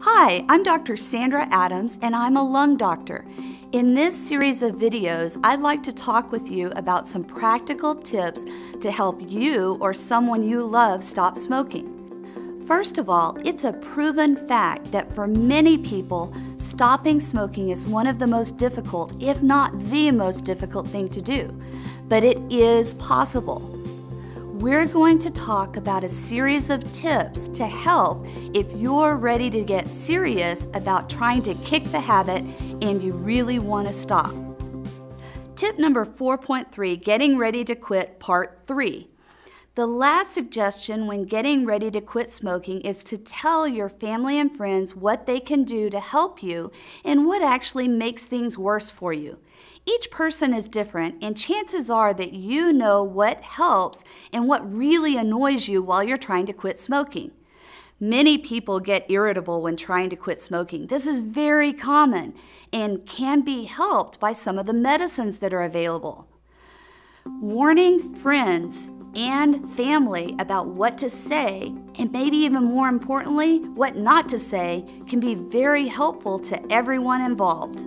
Hi, I'm Dr. Sandra Adams and I'm a lung doctor. In this series of videos, I'd like to talk with you about some practical tips to help you or someone you love stop smoking. First of all, it's a proven fact that for many people, stopping smoking is one of the most difficult, if not the most difficult thing to do. But it is possible we're going to talk about a series of tips to help if you're ready to get serious about trying to kick the habit and you really want to stop. Tip number 4.3 Getting Ready to Quit, Part 3. The last suggestion when getting ready to quit smoking is to tell your family and friends what they can do to help you and what actually makes things worse for you. Each person is different, and chances are that you know what helps and what really annoys you while you're trying to quit smoking. Many people get irritable when trying to quit smoking. This is very common and can be helped by some of the medicines that are available. Warning friends and family about what to say, and maybe even more importantly, what not to say, can be very helpful to everyone involved.